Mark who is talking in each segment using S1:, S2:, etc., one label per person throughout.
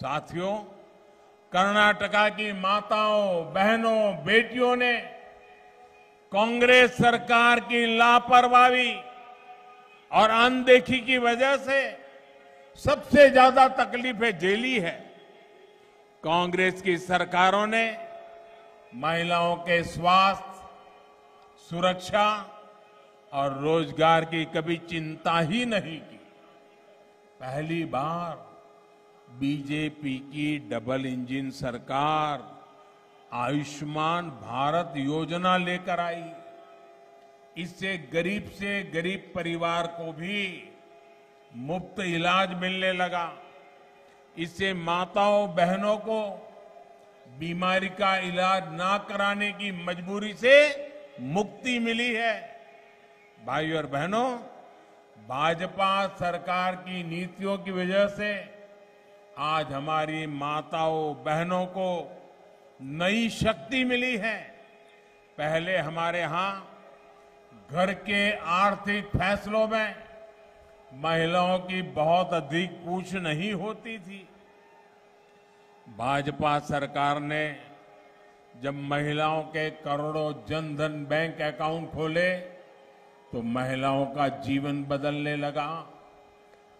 S1: साथियों, कर्नाटका की माताओं, बहनों, बेटियों ने कांग्रेस सरकार की लापरवाही और अनदेखी की वजह से सबसे ज़्यादा तकलीफें झेली है। कांग्रेस की सरकारों ने महिलाओं के स्वास्थ्य, सुरक्षा और रोज़गार की कभी चिंता ही नहीं की। पहली बार बीजेपी की डबल इंजन सरकार आयुष्मान भारत योजना लेकर आई। इससे गरीब से गरीब परिवार को भी मुफ़्त इलाज मिलने लगा। इससे माताओं, बहनों को बीमारी का इलाज ना कराने की मजबूरी से मुक्ति मिली है। भाई और बहनों, भाजपा सरकार की नीतियों की वजह से आज हमारी माताओं बहनों को नई शक्ति मिली है। पहले हमारे यहाँ घर के आर्थिक फैसलों में महिलाओं की बहुत अधिक पूछ नहीं होती थी। भाजपा सरकार ने जब महिलाओं के करोड़ों जनधन बैंक अकाउंट खोले तो महिलाओं का जीवन बदलने लगा।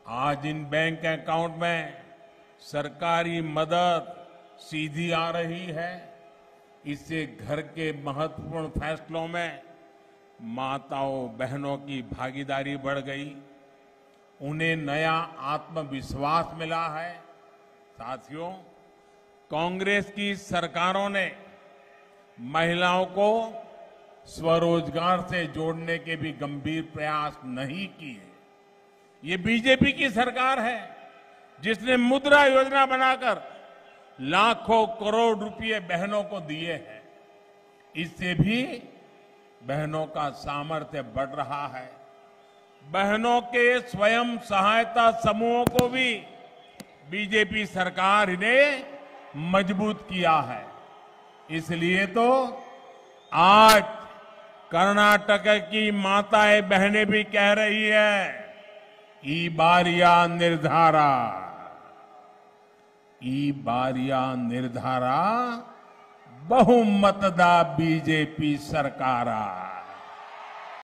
S1: आज इन बैंक अकाउंट में सरकारी मदद सीधी आ रही है। इससे घर के महत्वपूर्ण फैसलों में माताओं, बहनों की भागीदारी बढ़ गई। उन्हें नया आत्मविश्वास मिला है। साथियों, कांग्रेस की सरकारों ने महिलाओं को स्वरोजगार से जोड़ने के भी गंभीर प्रयास नहीं किए। ये बीजेपी की सरकार है। जिसने मुद्रा योजना बनाकर लाखों करोड़ रुपए बहनों को दिए हैं, इससे भी बहनों का सामर्थ्य बढ़ रहा है। बहनों के स्वयं सहायता समूहों को भी बीजेपी सरकार ने मज़बूत किया है। इसलिए तो आज कर्नाटक की माताएँ बहनें भी कह रही है, ई बारिया निर्धारा। ई बारिया निर्धारा बहुमतदा बीजेपी सरकारा